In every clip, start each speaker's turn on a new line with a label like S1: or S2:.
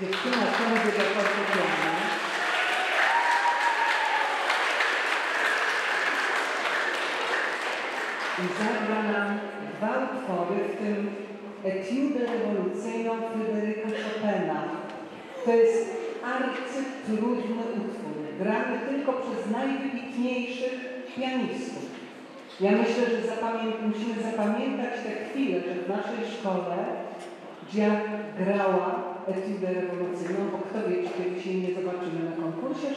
S1: dziewczyna siądzie do fortepianu. I zagra nam dwa utwory, w tym etiudę rewolucyjną Fryderyka Chopina. To jest arcytrudny utwór, grany tylko przez najwybitniejszych pianistów. Ja myślę, że zapamię musimy zapamiętać tę chwilę, że w naszej szkole Gia grała etiudę rewolucyjną, bo kto wie, czy kiedyś nie zobaczymy na konkursie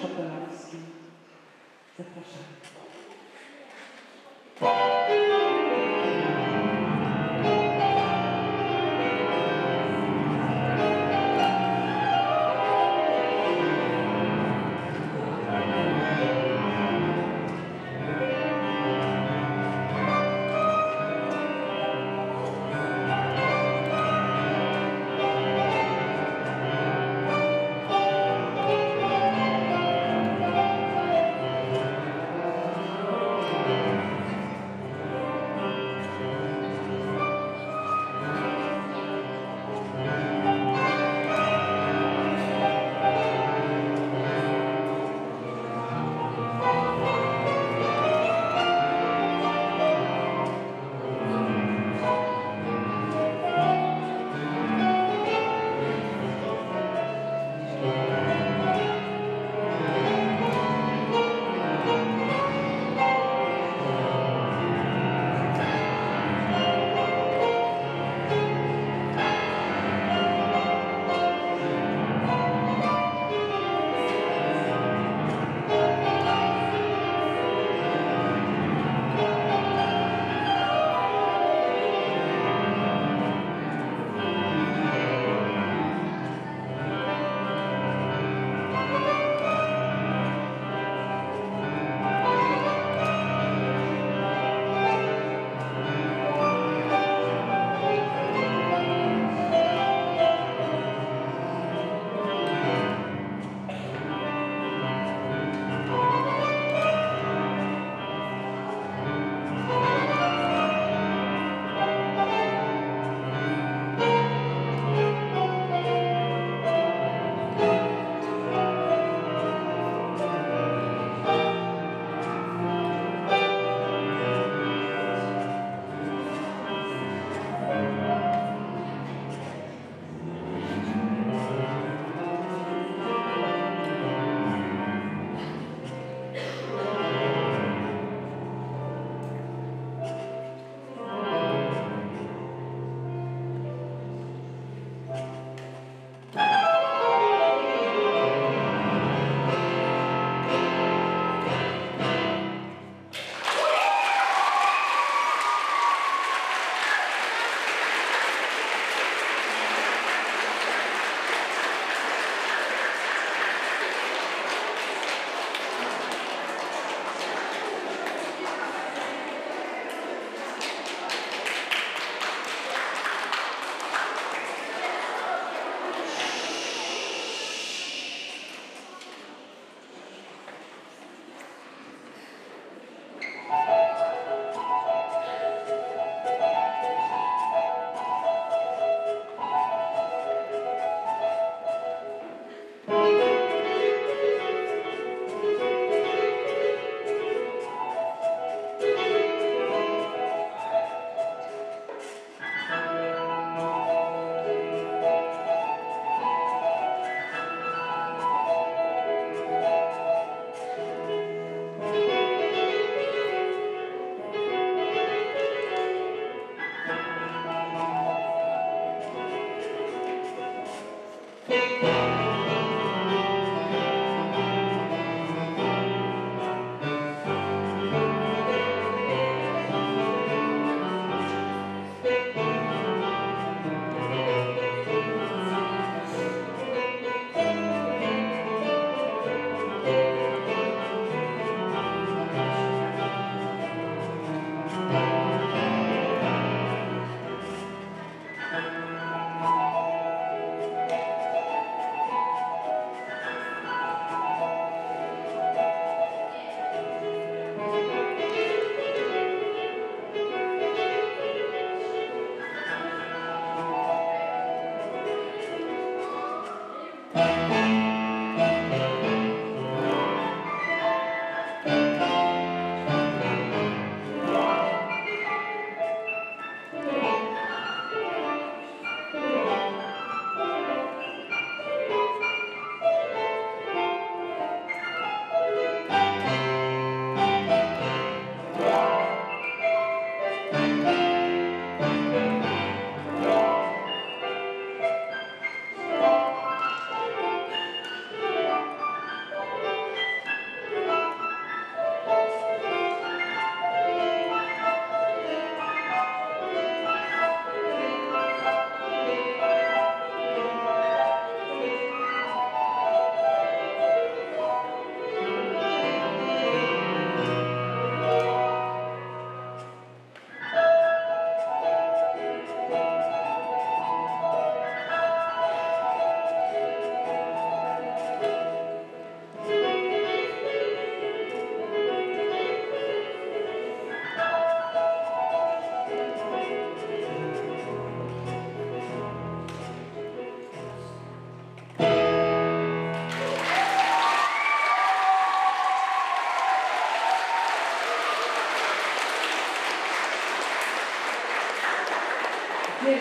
S1: Tak,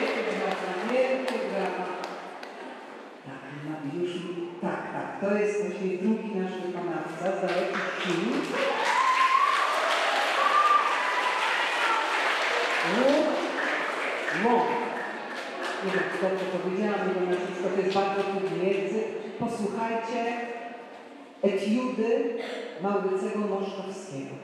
S1: no już, tak, tak. To jest właśnie drugi nasz wykonawca z dalekich Chin. Luk Mąk. Nie wiem, dobrze to powiedziałam, bo nazwisko to jest bardzo trudny język. Posłuchajcie etiudy Maurycego Moszkowskiego.